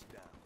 down.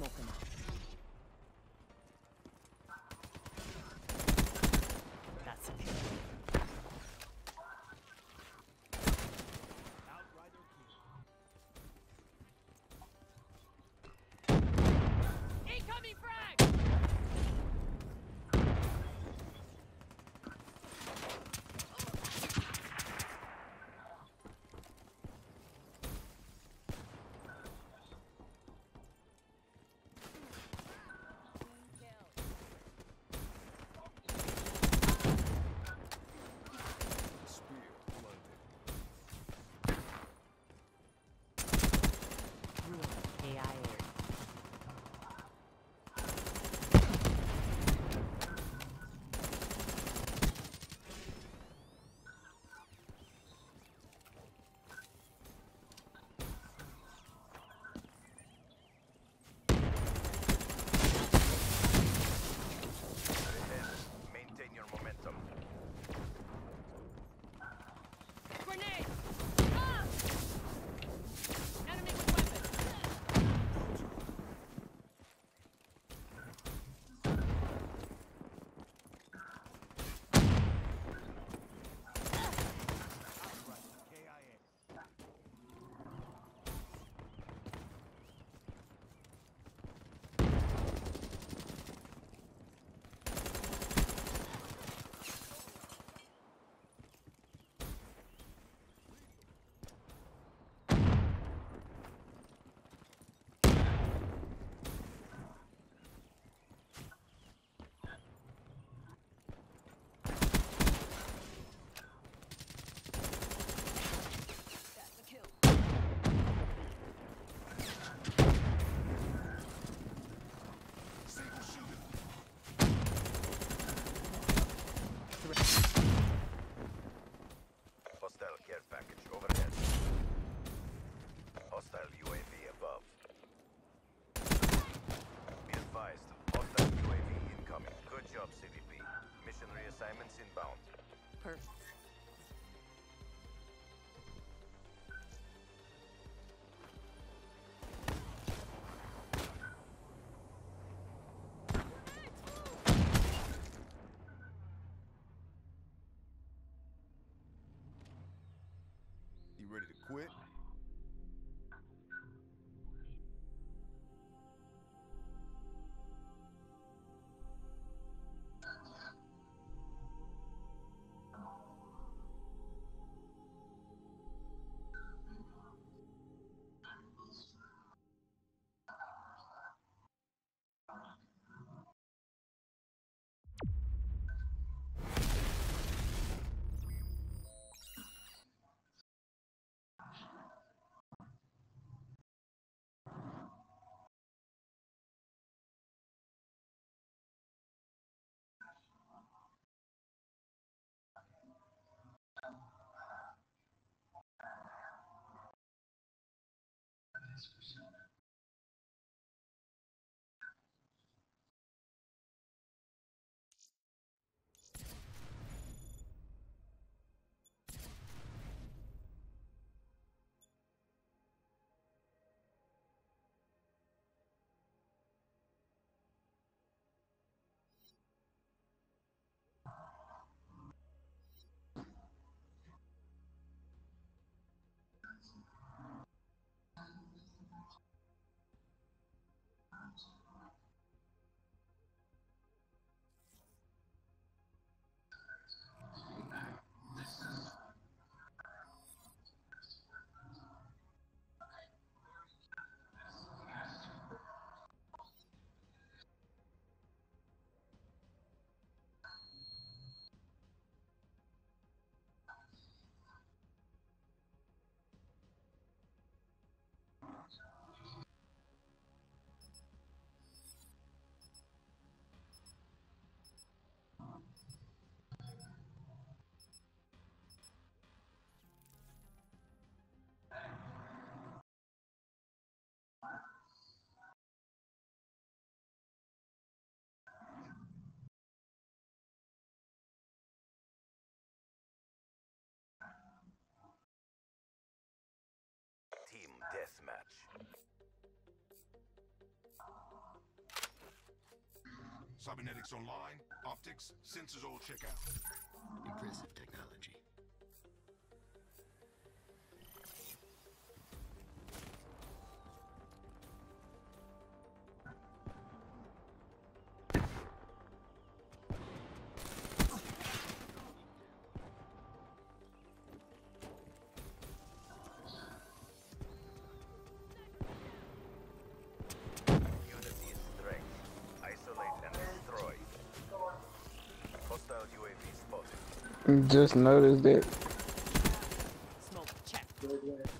Smoke him out. Mission reassignments inbound. Perfect. Match. Cybernetics online, optics, sensors all check out. Impressive technology. Just noticed it. Smoke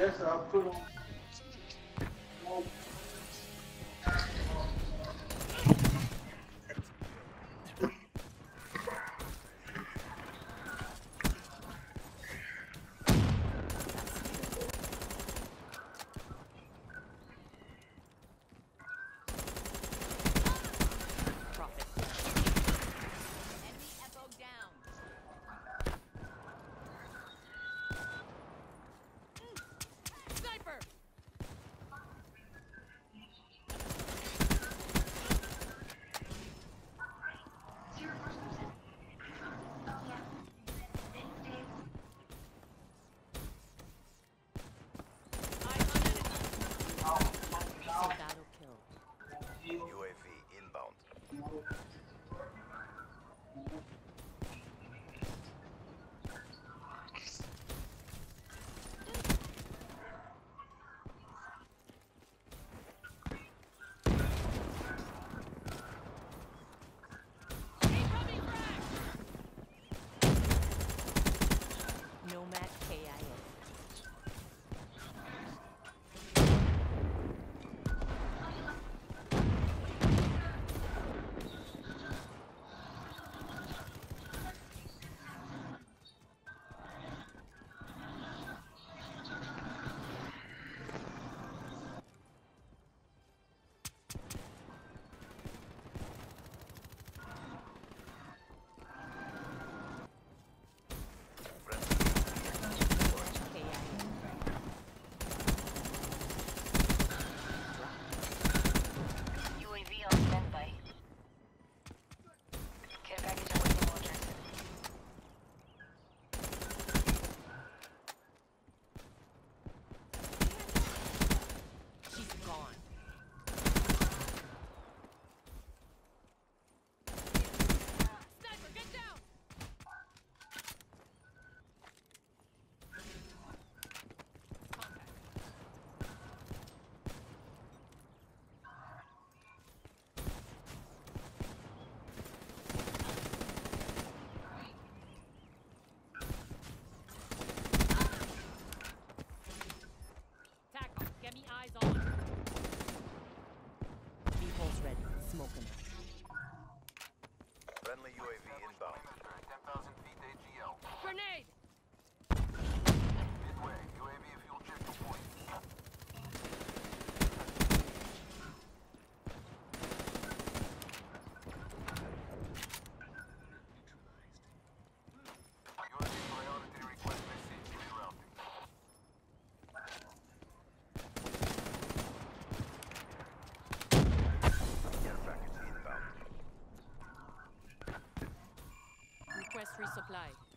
Yes, I'll supply.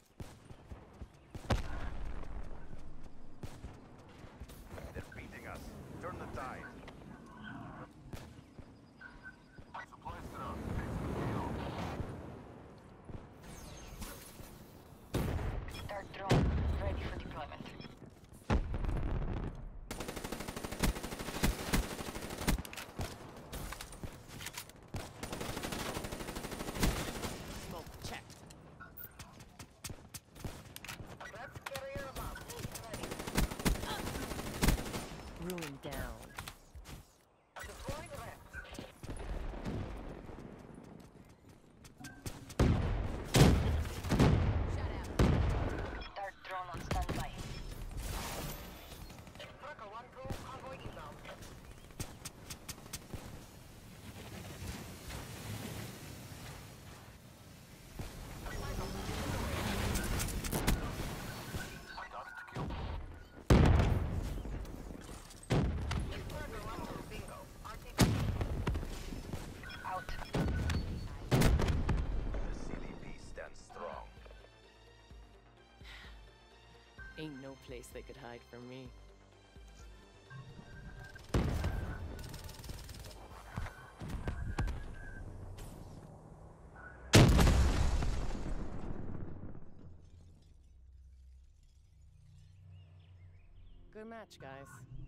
Ain't no place they could hide from me. Good match, guys.